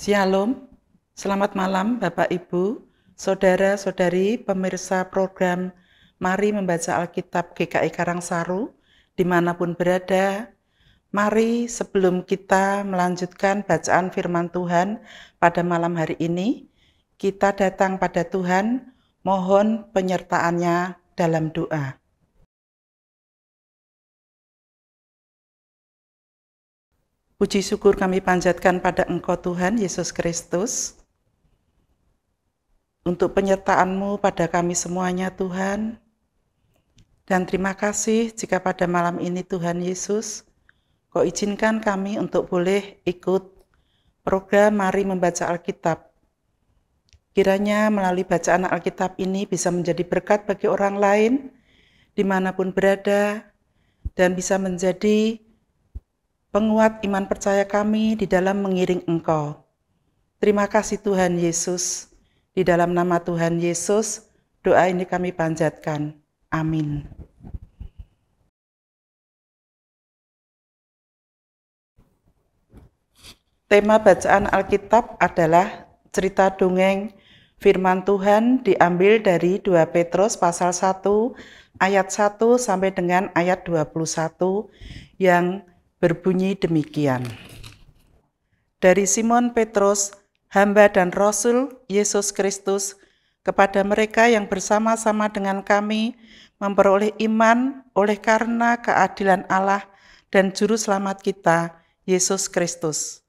Shalom, selamat malam Bapak Ibu, Saudara-saudari pemirsa program Mari Membaca Alkitab GKI Karangsaru, di mana pun berada, mari sebelum kita melanjutkan bacaan firman Tuhan pada malam hari ini, kita datang pada Tuhan, mohon penyertaannya dalam doa. Puji syukur kami panjatkan pada Engkau Tuhan Yesus Kristus untuk penyertaan-Mu pada kami semuanya Tuhan. Dan terima kasih jika pada malam ini Tuhan Yesus, Kau izinkan kami untuk boleh ikut program Mari Membaca Alkitab. Kiranya melalui bacaan Alkitab ini bisa menjadi berkat bagi orang lain di mana pun berada dan bisa menjadi penguat iman percaya kami di dalam mengiring Engkau. Terima kasih Tuhan Yesus. Di dalam nama Tuhan Yesus, doa ini kami panjatkan. Amin. Tema bacaan Alkitab adalah cerita dongeng firman Tuhan diambil dari 2 Petrus pasal 1 ayat 1 sampai dengan ayat 21 yang berbunyi demikian. Dari Simon Petrus, hamba dan rasul Yesus Kristus, kepada mereka yang bersama-sama dengan kami memperoleh iman oleh karena keadilan Allah dan juru selamat kita, Yesus Kristus.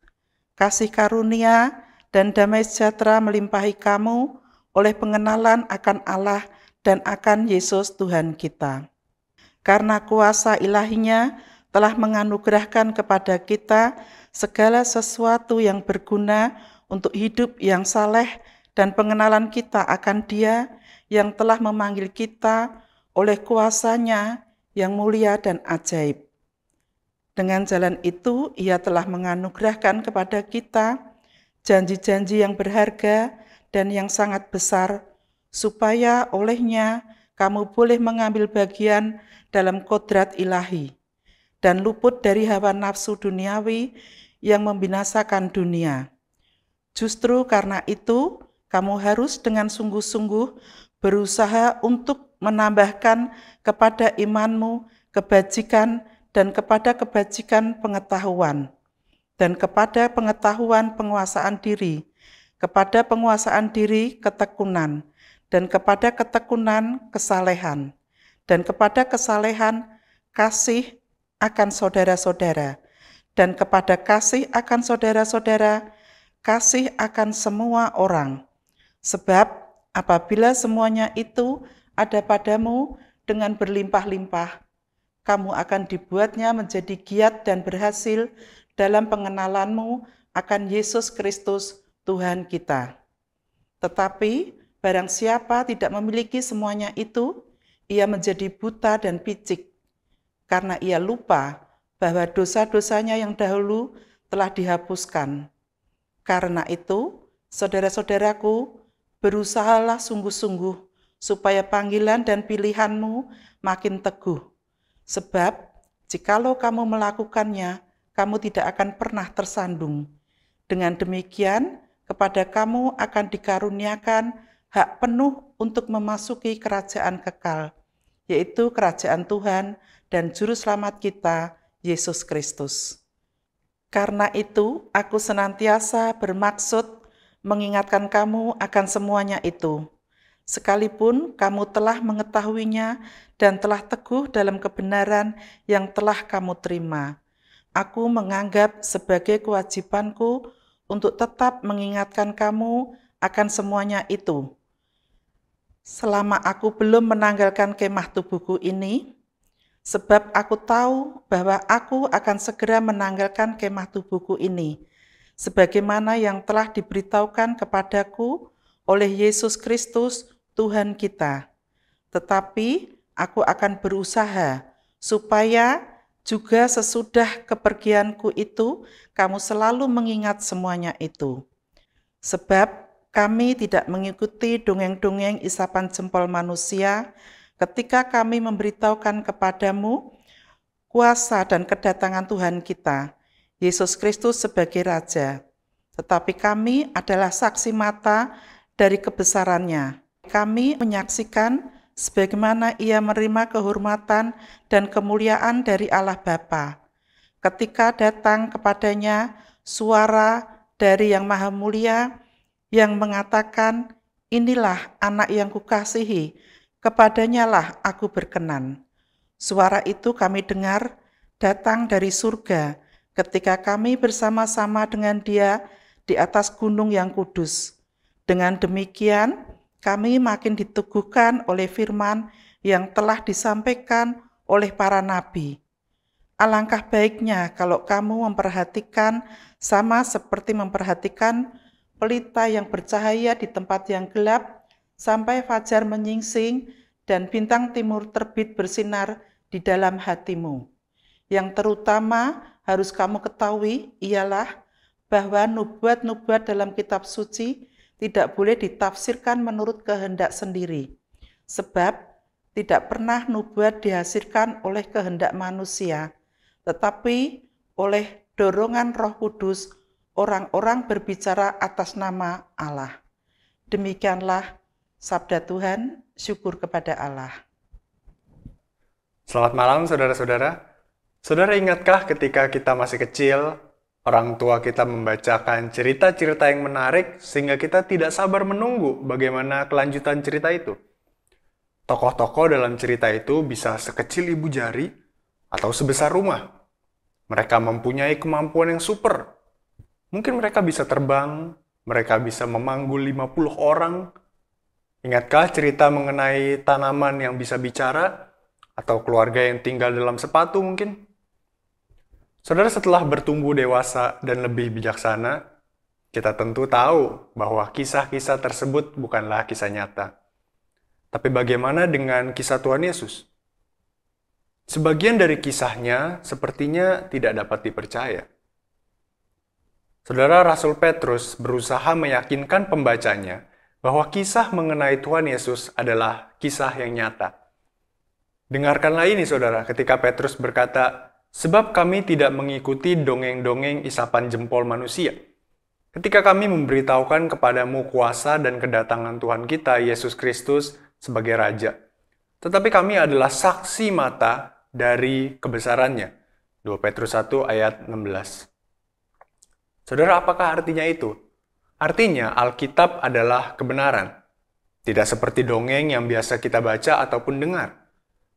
Kasih karunia dan damai sejahtera melimpahi kamu oleh pengenalan akan Allah dan akan Yesus Tuhan kita. Karena kuasa ilahinya telah menganugerahkan kepada kita segala sesuatu yang berguna untuk hidup yang saleh dan pengenalan kita akan Dia yang telah memanggil kita oleh kuasanya yang mulia dan ajaib. Dengan jalan itu, Ia telah menganugerahkan kepada kita janji-janji yang berharga dan yang sangat besar, supaya olehnya kamu boleh mengambil bagian dalam kodrat ilahi dan luput dari hawa nafsu duniawi yang membinasakan dunia. Justru karena itu, kamu harus dengan sungguh-sungguh berusaha untuk menambahkan kepada imanmu kebajikan dan kepada kebajikan pengetahuan, dan kepada pengetahuan penguasaan diri, kepada penguasaan diri ketekunan, dan kepada ketekunan kesalehan, dan kepada kesalehan kasih akan saudara-saudara, dan kepada kasih akan saudara-saudara, kasih akan semua orang. Sebab apabila semuanya itu ada padamu dengan berlimpah-limpah, kamu akan dibuatnya menjadi giat dan berhasil dalam pengenalanmu akan Yesus Kristus Tuhan kita. Tetapi barang siapa tidak memiliki semuanya itu, ia menjadi buta dan picik karena ia lupa bahwa dosa-dosanya yang dahulu telah dihapuskan. Karena itu, saudara-saudaraku, berusahalah sungguh-sungguh supaya panggilan dan pilihanmu makin teguh. Sebab, jikalau kamu melakukannya, kamu tidak akan pernah tersandung. Dengan demikian, kepada kamu akan dikaruniakan hak penuh untuk memasuki kerajaan kekal, yaitu kerajaan Tuhan dan Juru Selamat kita, Yesus Kristus. Karena itu, aku senantiasa bermaksud mengingatkan kamu akan semuanya itu, sekalipun kamu telah mengetahuinya dan telah teguh dalam kebenaran yang telah kamu terima. Aku menganggap sebagai kewajibanku untuk tetap mengingatkan kamu akan semuanya itu. Selama aku belum menanggalkan kemah tubuhku ini, Sebab aku tahu bahwa aku akan segera menanggalkan kemah tubuhku ini, sebagaimana yang telah diberitahukan kepadaku oleh Yesus Kristus, Tuhan kita. Tetapi aku akan berusaha supaya juga sesudah kepergianku itu, kamu selalu mengingat semuanya itu. Sebab kami tidak mengikuti dongeng-dongeng isapan jempol manusia, ketika kami memberitahukan kepadamu kuasa dan kedatangan Tuhan kita, Yesus Kristus sebagai Raja. tetapi kami adalah saksi mata dari kebesarannya. Kami menyaksikan sebagaimana ia menerima kehormatan dan kemuliaan dari Allah Bapa. Ketika datang kepadanya suara dari Yang Maha Mulia yang mengatakan, "Inilah anak yang kukasihi, kepadanya lah aku berkenan." Suara itu kami dengar datang dari surga ketika kami bersama-sama dengan Dia di atas gunung yang kudus. Dengan demikian, kami makin diteguhkan oleh firman yang telah disampaikan oleh para nabi. Alangkah baiknya kalau kamu memperhatikan sama seperti memperhatikan pelita yang bercahaya di tempat yang gelap sampai fajar menyingsing dan bintang timur terbit bersinar di dalam hatimu. Yang terutama harus kamu ketahui ialah bahwa nubuat-nubuat dalam kitab suci tidak boleh ditafsirkan menurut kehendak sendiri. Sebab tidak pernah nubuat dihasilkan oleh kehendak manusia, tetapi oleh dorongan Roh Kudus orang-orang berbicara atas nama Allah. Demikianlah sabda Tuhan, syukur kepada Allah. Selamat malam saudara-saudara. Saudara ingatkah ketika kita masih kecil, Orang tua kita membacakan cerita-cerita yang menarik sehingga kita tidak sabar menunggu bagaimana kelanjutan cerita itu. Tokoh-tokoh dalam cerita itu bisa sekecil ibu jari atau sebesar rumah. Mereka mempunyai kemampuan yang super. Mungkin mereka bisa terbang, mereka bisa memanggul 50 orang. Ingatkah cerita mengenai tanaman yang bisa bicara? Atau keluarga yang tinggal dalam sepatu mungkin? Saudara setelah bertumbuh dewasa dan lebih bijaksana, kita tentu tahu bahwa kisah-kisah tersebut bukanlah kisah nyata. Tapi bagaimana dengan kisah Tuhan Yesus? Sebagian dari kisahnya sepertinya tidak dapat dipercaya. Saudara Rasul Petrus berusaha meyakinkan pembacanya bahwa kisah mengenai Tuhan Yesus adalah kisah yang nyata. Dengarkanlah ini saudara ketika Petrus berkata, Sebab kami tidak mengikuti dongeng-dongeng isapan jempol manusia. Ketika kami memberitahukan kepadamu kuasa dan kedatangan Tuhan kita, Yesus Kristus, sebagai Raja. Tetapi kami adalah saksi mata dari kebesarannya. 2 Petrus 1 ayat 16. Saudara, apakah artinya itu? Artinya Alkitab adalah kebenaran. Tidak seperti dongeng yang biasa kita baca ataupun dengar.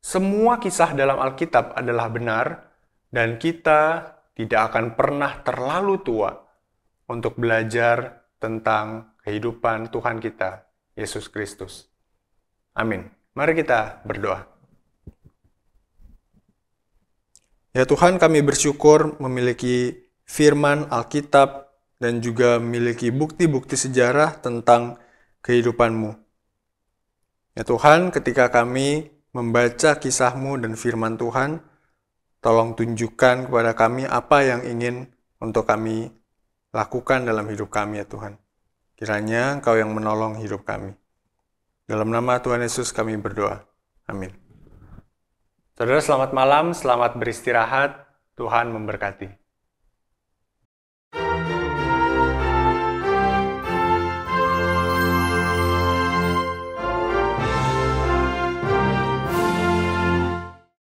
Semua kisah dalam Alkitab adalah benar dan kita tidak akan pernah terlalu tua untuk belajar tentang kehidupan Tuhan kita, Yesus Kristus. Amin. Mari kita berdoa. Ya Tuhan, kami bersyukur memiliki firman Alkitab dan juga memiliki bukti-bukti sejarah tentang kehidupan-Mu. Ya Tuhan, ketika kami membaca kisah-Mu dan firman Tuhan, Tolong tunjukkan kepada kami apa yang ingin untuk kami lakukan dalam hidup kami ya Tuhan. Kiranya Engkau yang menolong hidup kami. Dalam nama Tuhan Yesus kami berdoa. Amin. Saudara selamat malam, selamat beristirahat. Tuhan memberkati.